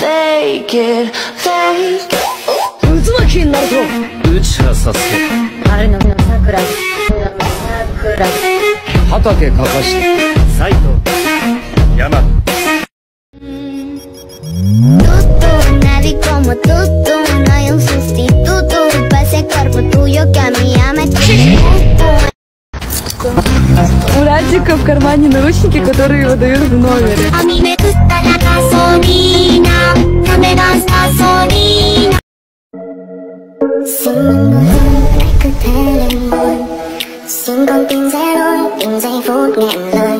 fake it, fake it 渦巻きになると打ちはさす春の桜桜畑かかして斎藤山 como tú, tú No hay un sustituto para ese cuerpo tuyo que a mí ya me У Радика в кармане наручники, которые его дают в номере. tình dễ thôi tình giây phút nghẹn lời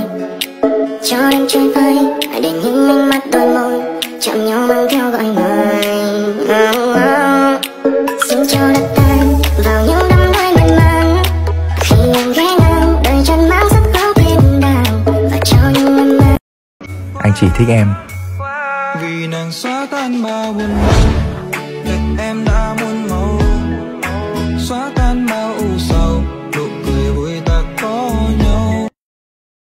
cho anh chơi vơi hãy để những ánh mắt đôi môi chạm nhau mang theo gọi mời xin chào đất tan vào những đám đôi miên man khi em ghé ngang đời chân mang rất khó thiên đàng và cho những năm nay anh chỉ thích em vì nàng xóa tan bao buồn em đã muốn màu xóa tan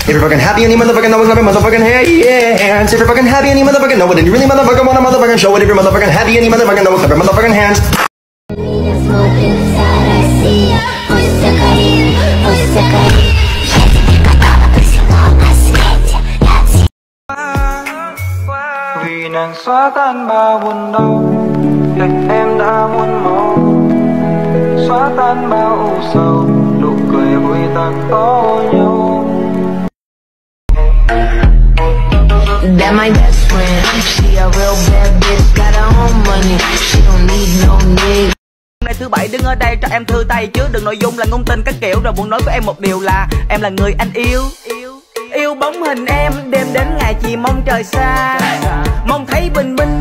If you're fucking happy, any motherfucking know clap your motherfucking hands. If you're fucking happy, any motherfucking know what? and you really motherfucking want a motherfucking show it. If you're motherfucking happy, any motherfucking know clap your motherfucking hands. Vì nàng xóa tan bao buồn đau, tình em đã muốn máu, xóa tan bao u sầu, nụ cười vui tặng có nhau. like my best friend She a real bad bitch, got her own money She don't need no nigga Hôm nay thứ bảy đứng ở đây cho em thư tay chứ đừng nội dung là ngôn tình các kiểu rồi muốn nói với em một điều là em là người anh yêu yêu bóng hình em đêm đến ngày chỉ mong trời xa mong thấy bình minh